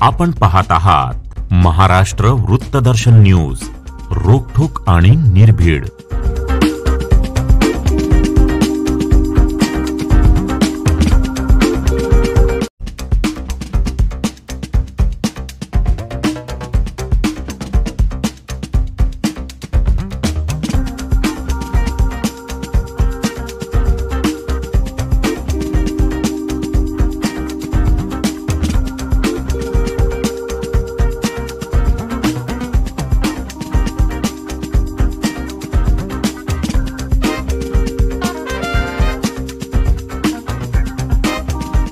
आपण पाहत आहात महाराष्ट्र वृत्तदर्शन न्यूज रोखोक आणि निर्भीड.